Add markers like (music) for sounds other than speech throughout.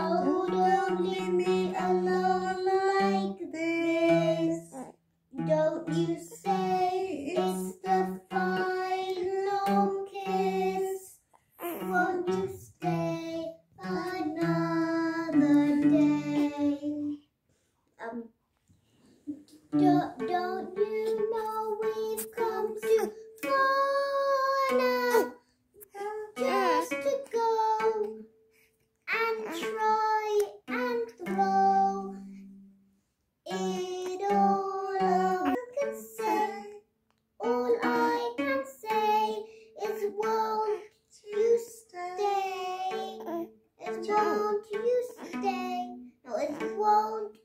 Oh, don't leave me alone like this. Don't you you stay? No, it's won't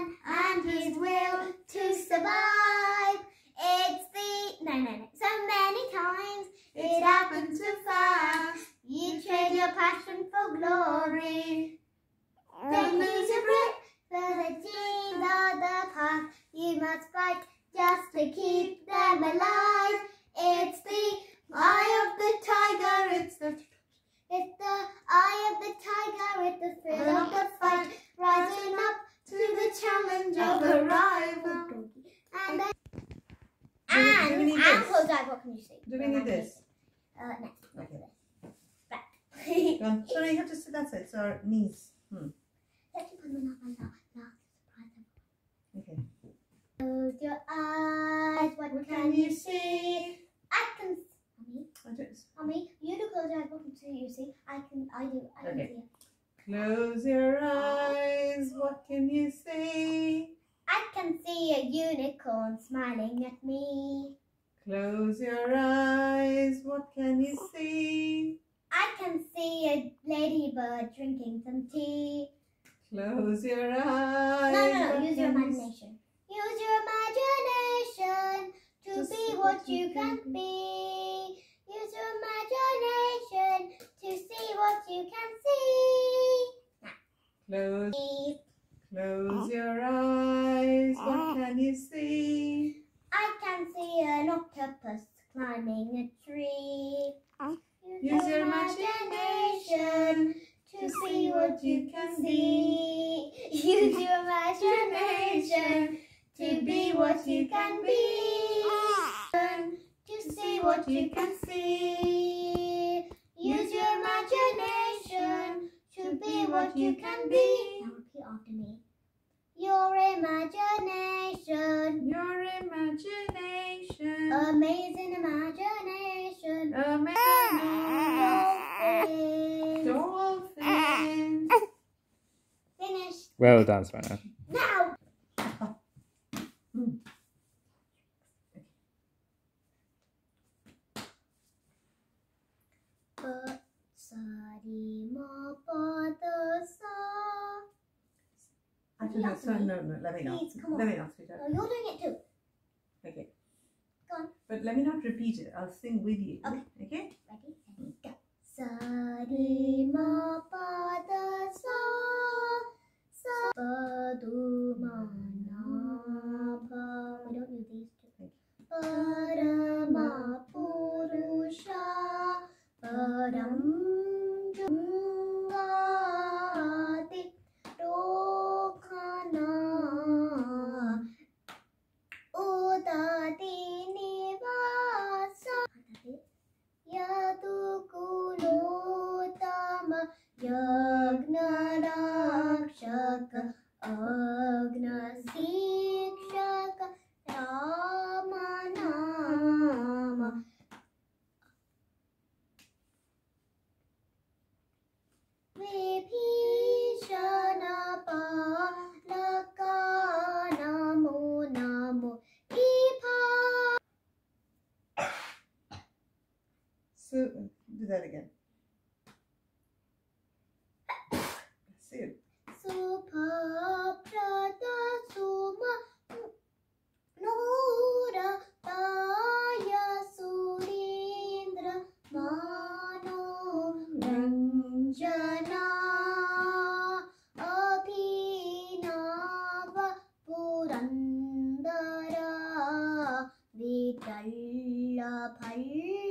man and his will to survive. It's the no, no, no. So many times it happened too fast. You trade your passion for glory. Then mm. lose your grip for the dreams of the past. You must fight just to keep them alive. It's the eye of the tiger. It's the it's the eye of the tiger. It's the thrill of the fight. Rising up to the challenge of a rival. And then Do we- do we and need and this? Close eyes. What can you see? Do we need this? Uh, next. Next. Okay. Back. Go on. (laughs) Sorry, you have to sit. That's it. So our knees. Hmm. Let me put them up on the. Okay. Close your eyes. What, can you see? I can. Mommy, I don't- mommy, you do close your eyes. What can you see? I can. I do. I can see. Close your eyes. What can you see? I can see a unicorn smiling at me. Close your eyes. What can you see? I can see a ladybird drinking some tea. Close your eyes. No, no, no. Use your imagination. Use your imagination to Just be see what you can be. Use your imagination to see what you can see. Close, close your eyes. What can you see? I can see an octopus climbing a tree. Oh. Use your imagination to see what you can see. Use your imagination to be what you can be. To see what you can see. Use your imagination to be what you can be. Now repeat after me. Your imagination, Your imagination. amazing imagination. Amazing. Dolphins. Dolphins. Finished. Well done, Swarna. No, sorry, no, no, let me not. Please, come on. Let me not, sweetheart. No, you're doing it too. Okay. Go on. But let me not repeat it. I'll sing with you. Okay. Okay? Ready, go. Ma, pa, 胖胖鱼